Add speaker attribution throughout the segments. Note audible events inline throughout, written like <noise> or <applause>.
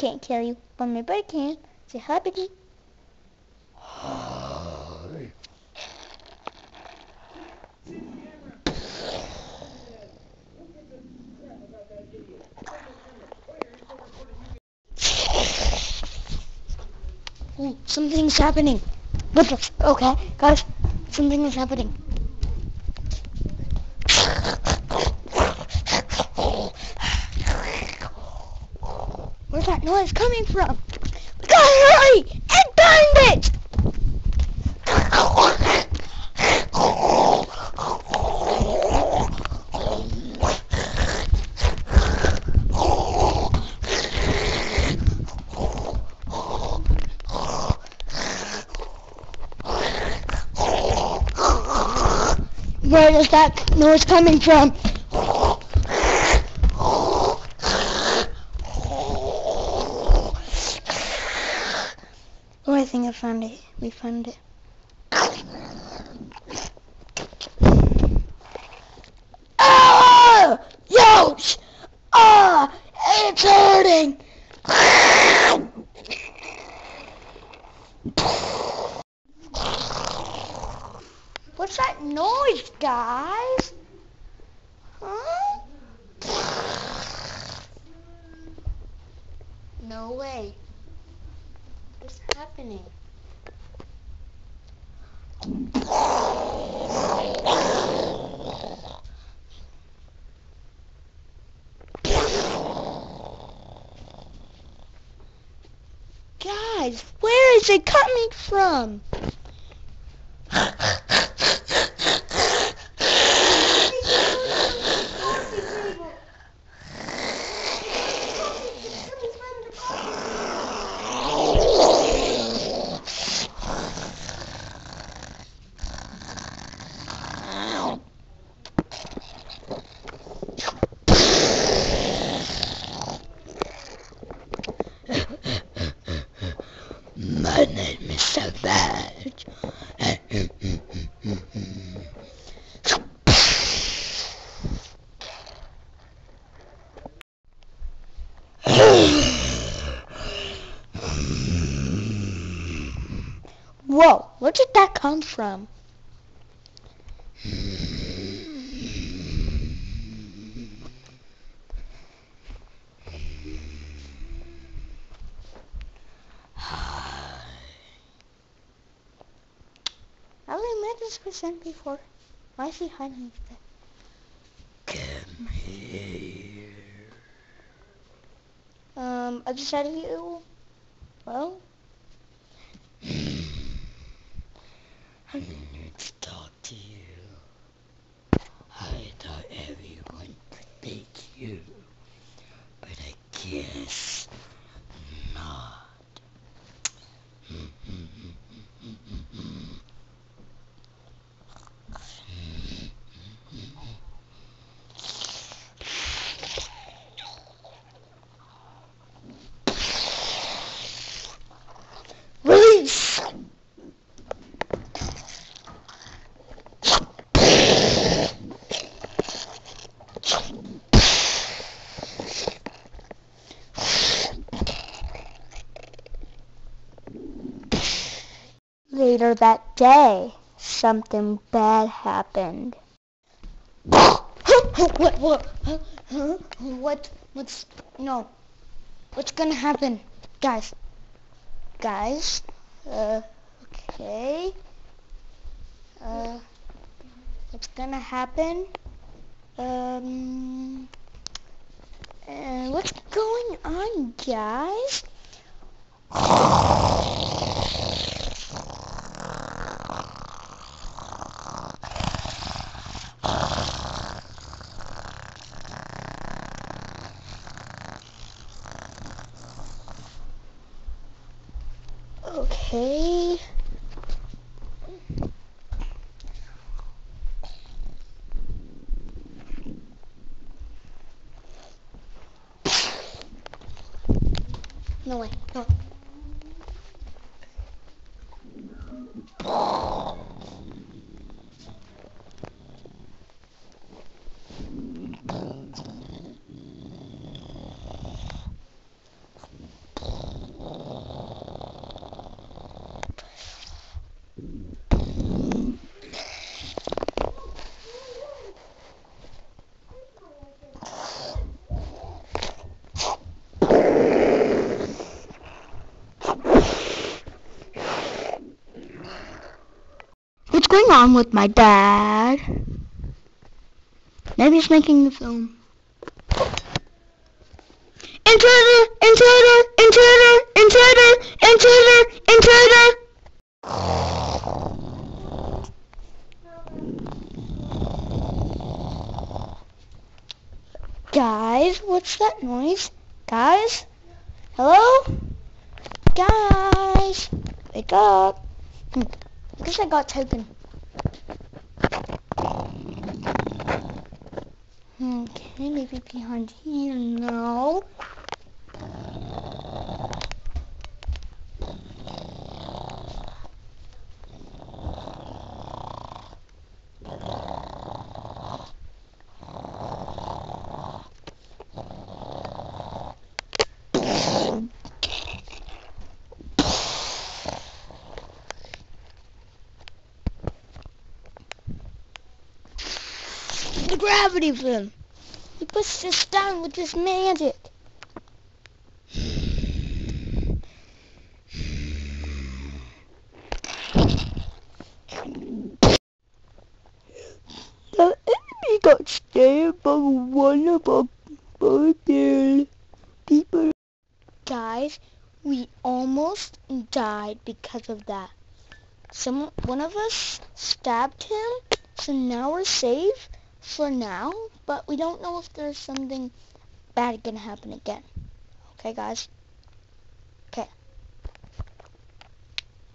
Speaker 1: can't kill you, but my bird can. Say hi, Buddy. Ooh, something's happening. What the? Okay, guys, something is happening. That noise coming from? We gotta hurry and find it! Where is that noise coming from? Oh, I think I found it. We found it. Ah! Yosh! Ah! It's hurting! What's that noise, guys? Huh? No way. What's happening? Guys, where is it coming from? Whoa, where did that come from? I only met this person before. Why is he hiding there?
Speaker 2: Come here.
Speaker 1: Um, I just had you. Well, Hey. Something bad happened. <laughs> what, what, huh, what, what's, no, what's gonna happen? Guys, guys, uh, okay, uh, what's gonna happen? Um, uh, what's going on, guys? Okay. No way. No going on with my dad? Maybe he's making the film. Intruder! Intruder! Intruder! Intruder! Intruder! Intruder! Guys, what's that noise? Guys? Hello? Guys! Wake up! Hmm. I guess I got taken. Okay, maybe behind here. No. The gravity film. He puts this down with his magic. The enemy got stabbed by one of our birthday people. Guys, we almost died because of that. Some one of us stabbed him, so now we're safe for now, but we don't know if there's something bad gonna happen again. Okay, guys? Okay.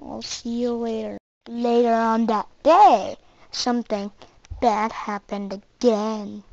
Speaker 1: I'll see you later. Later on that day, something bad happened again.